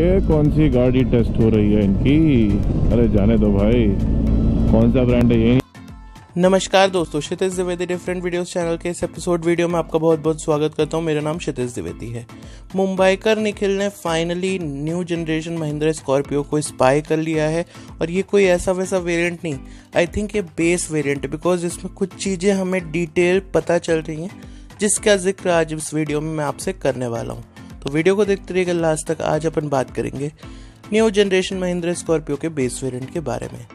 ये कौन सी गाड़ी टेस्ट हो रही है इनकी? अरे जाने दो भाई। कौन सा ब्रांड है ये? नमस्कार दोस्तों, Kshitij Dwivedi different videos channel के इस एपिसोड वीडियो में आपका बहुत बहुत स्वागत करता हूँ। मेरा नाम क्षितिज द्विवेदी है। मुंबईकर निखिल ने finally new generation Mahindra Scorpio को स्पाई कर लिया है और ये कोई ऐसा वैसा वेरिएंट नहीं। आई थिंक ये बेस वेरिएंट है बिकॉज़ इसमें कुछ चीज़ें हमें डिटेल पता चल रही हैं, जिसका ज़िक्र आज इस वीडियो में मैं आपसे करने वाला हूँ। तो वीडियो को देखते रहिएगा, लास्ट तक आज अपन बात करेंगे न्यू जनरेशन महिंद्रा स्कॉर्पियो के बेस वेरिएंट के बारे में।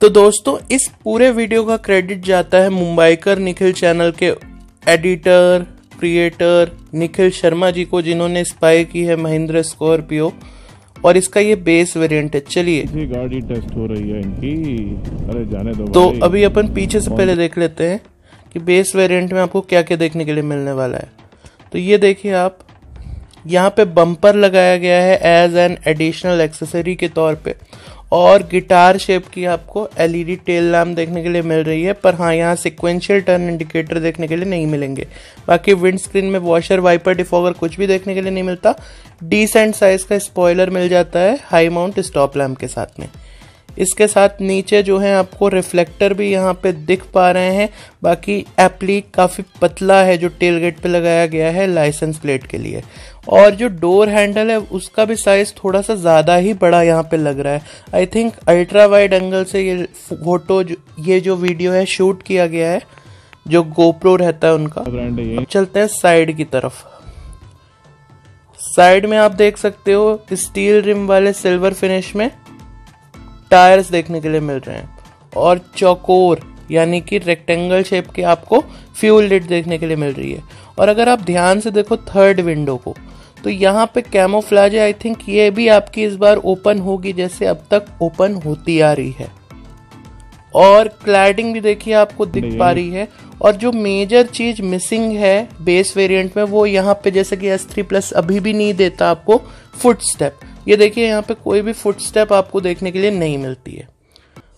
तो दोस्तों, इस पूरे वीडियो का क्रेडिट जाता है मुंबईकर निखिल चैनल के एडिटर क्रिएटर निखिल शर्मा जी को, जिन्होंने स्पाई की है महिंद्रा स्कॉर्पियो। और इसका ये बेस वेरिएंट है। चलिए। गाड़ी टेस्ट हो रही है इनकी। अरे जाने दो तो अभी अपन पीछे से पहले देख लेते हैं कि बेस वेरिएंट में आपको क्या क्या देखने के लिए मिलने वाला है। तो ये देखिए आप यहाँ पे बम्पर लगाया गया है एज एन एडिशनल एक्सेसरी के तौर पे। और गिटार शेप की आपको एलईडी टेल लैम्प देखने के लिए मिल रही है, पर हाँ यहाँ सिक्वेंशियल टर्न इंडिकेटर देखने के लिए नहीं मिलेंगे। बाकी विंड स्क्रीन में वॉशर वाइपर डिफॉगर कुछ भी देखने के लिए नहीं मिलता। डिसेंट साइज़ का स्पॉयलर मिल जाता है हाई माउंट स्टॉप लैम्प के साथ में। इसके साथ नीचे जो है आपको रिफ्लेक्टर भी यहाँ पे दिख पा रहे हैं। बाकी एप्लीक काफ़ी पतला है जो टेल गेट पे लगाया गया है लाइसेंस प्लेट के लिए। और जो डोर हैंडल है उसका भी साइज़ थोड़ा सा ज़्यादा ही बड़ा यहाँ पे लग रहा है। I think ultra wide angle से ये फ़ोटो ये जो वीडियो है शूट किया गया है जो गोप्रो रहता है उनका। अब चलते हैं साइड की तरफ़। साइड में आप देख सकते हो स्टील रिम वाले सिल्वर फिनिश में। टायर्स देखने के लिए मिल रहे हैं। और चौकोर यानी कि रेक्टेंगल शेप के आपको फ्यूल लिट देखने के लिए मिल रही है। और अगर आप ध्यान से देखो थर्ड विंडो को तो यहाँ पे कैमोफ्लाज आई थिंक ये भी आपकी इस बार ओपन होगी जैसे अब तक ओपन होती आ रही है। और क्लैडिंग भी देखिए आपको दिख पा रही है। और जो मेजर चीज़ मिसिंग है बेस वेरिएंट में वो यहाँ पे जैसे कि एस थ्री प्लस अभी भी नहीं देता आपको फुट स्टेप ये देखिए, यहाँ पे कोई भी फुट स्टेप आपको देखने के लिए नहीं मिलती है।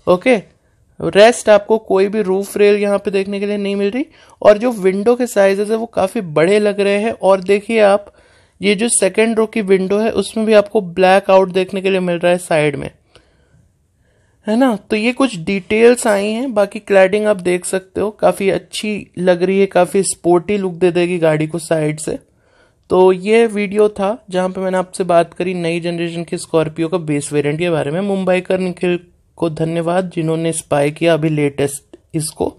ओके रेस्ट आपको कोई भी रूफ रेल यहाँ पे देखने के लिए नहीं मिल रही। और जो विंडो के साइजेस है, वो काफ़ी बड़े लग रहे हैं। और देखिए आप, ये जो सेकेंड रो की विंडो है, उसमें भी आपको ब्लैक आउट देखने के लिए मिल रहा है साइड में। है ना? तो ये कुछ डिटेल्स आई हैं। बाकी क्लैडिंग आप देख सकते हो। काफ़ी अच्छी लग रही है, काफ़ी स्पोर्टी लुक दे देगी गाड़ी को साइड से। तो ये वीडियो था, जहाँ पे मैंने आपसे बात करी नई जनरेशन के स्कॉर्पियो का बेस वेरिएंट के बारे में। मुंबई कर निखिल को धन्यवाद, जिन्होंने स्पाई किया अभी लेटेस्ट इसको।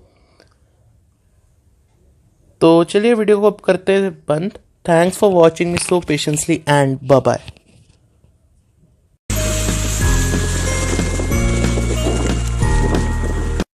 तो चलिए वीडियो को अब करते हैं बंद। Thanks for watching me so patiently and bye